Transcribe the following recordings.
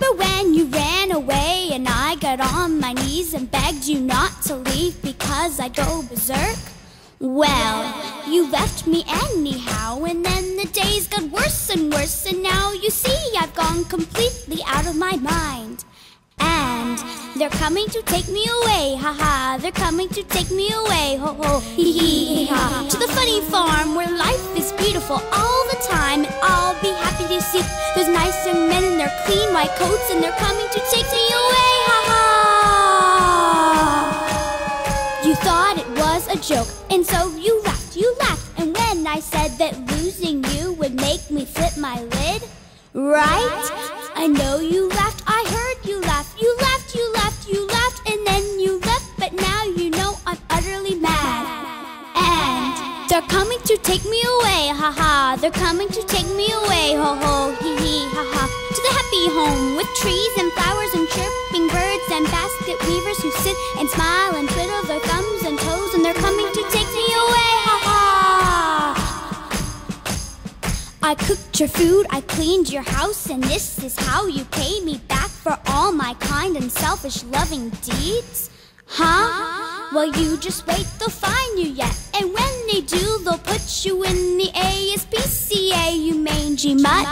remember when you ran away and I got on my knees and begged you not to leave because I'd go berserk? Well, you left me anyhow, and then the days got worse and worse, and now you see I've gone completely out of my mind. And they're coming to take me away, ha ha. They're coming to take me away, ho ho, hee hee hee ha. To the funny farm where life is beautiful all the time, and be happy to those nice young men in their clean white coats, and they're coming to take me away, ha ha. You thought it was a joke, and so you laughed, you laughed, and when I said that losing you would make me flip my lid, right? I know you laughed, take me away, ha ha. They're coming to take me away, ho ho, hee hee, ha ha. To the happy home with trees and flowers and chirping birds and basket weavers who sit and smile and twiddle their thumbs and toes. And they're coming to take me away, ha ha. I cooked your food, I cleaned your house, and this is how you pay me back for all my kind and selfish loving deeds? Huh? Well, you just wait, they'll find you yet. And when they do, they'll put you in the ASPCA, you mangy mutt.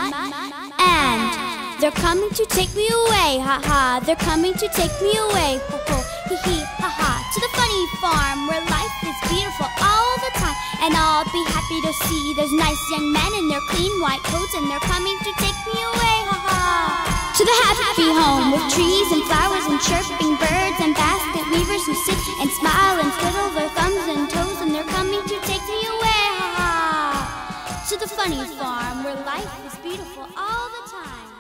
And they're coming to take me away, ha ha. They're coming to take me away, ho ho, hee hee, ha ha. To the funny farm where life is beautiful all the time. And I'll be happy to see those nice young men in their clean white coats, and they're coming to take me away, ha ha. To the happy home with trees and flowers and chirping birds and basket farm where life is beautiful all the time.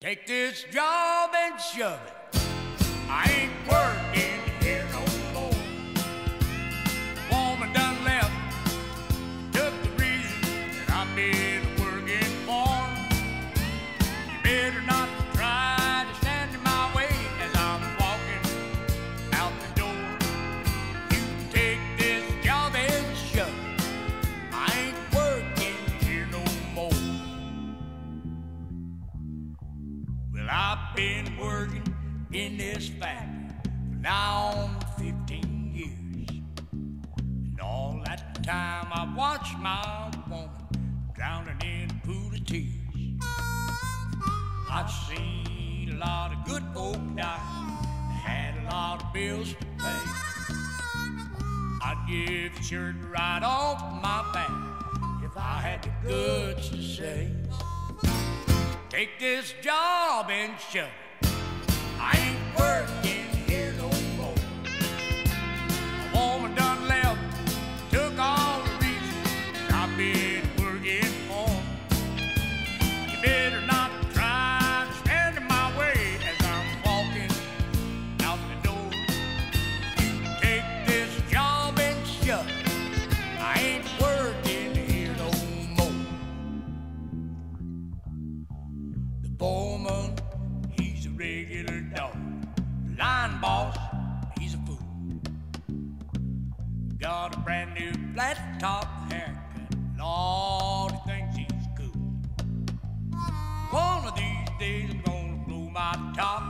Take this job and shove it. I ain't working Well, I've been working in this factory for now on 15 years. And all that time I watched my woman drowning in a pool of tears. I've seen a lot of good folk die, had a lot of bills to pay. I'd give the shirt right off my back if I had the guts to say. Take this job and shove it. I ain't Got a brand new flat top haircut. Lord, he thinks he's cool. One of these days I'm gonna blow my top.